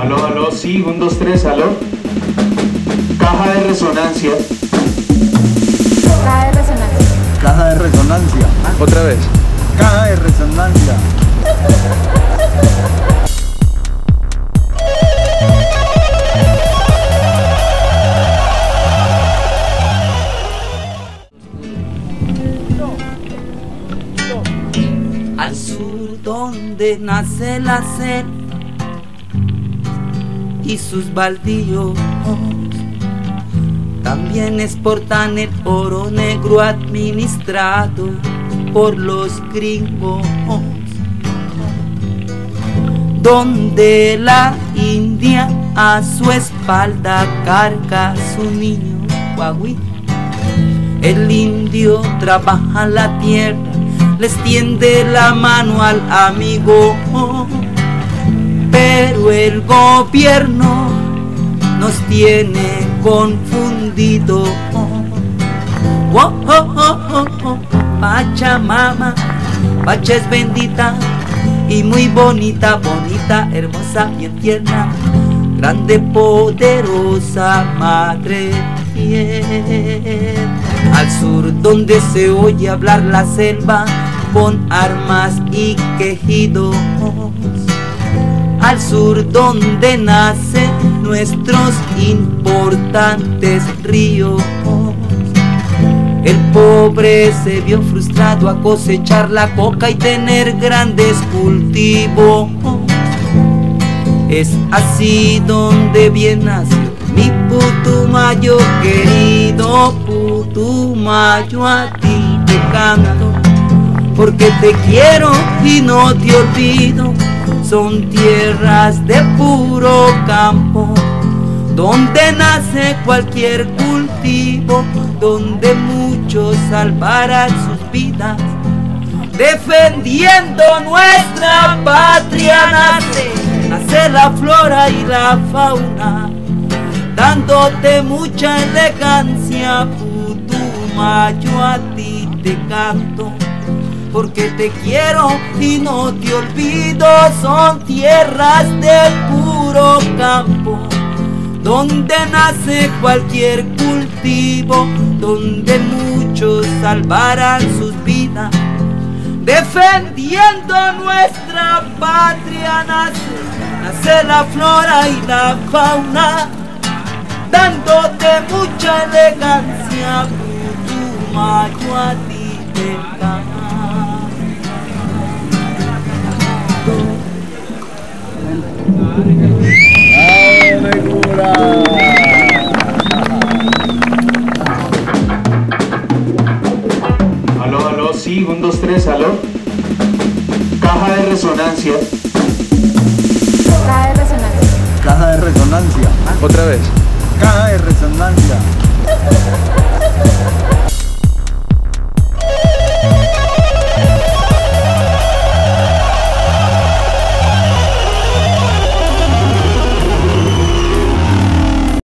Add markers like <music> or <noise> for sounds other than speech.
Aló, aló, sí, un, dos, tres, aló. Caja de resonancia. Caja de resonancia. Caja de resonancia. Otra vez. Caja de resonancia. <laughs> Al sur donde nace la selva y sus baldíos también exportan el oro negro administrado por los gringos donde la India a su espalda carga su niño guagüí. El indio trabaja la tierra, les tiende la mano al amigo, pero el gobierno nos tiene confundido. Oh, oh, oh, oh, oh. Pachamama, Pacha es bendita y muy bonita, bonita, hermosa, bien tierna, grande, poderosa, madre tierra. Al sur donde se oye hablar la selva con armas y quejidos. Al sur donde nacen nuestros importantes ríos. El pobre se vio frustrado a cosechar la coca y tener grandes cultivos. Es así donde bien nació mi Putumayo querido, Putumayo a ti te canto, porque te quiero y no te olvido. Son tierras de puro campo, donde nace cualquier cultivo, donde muchos salvarán sus vidas. Defendiendo nuestra patria nace, nace la flora y la fauna dándote mucha elegancia, Putumayo a ti te canto, porque te quiero y no te olvido, son tierras de puro campo, donde nace cualquier cultivo, donde muchos salvarán sus vidas. Defendiendo nuestra patria nace, nace la flora y la fauna dándote mucha elegancia, Putumayo a ti te ¡Dale, Aló, aló, sí, un, dos, tres, aló. Caja de resonancia. Caja de resonancia. Caja de resonancia. Otra vez. Caja de resonancia.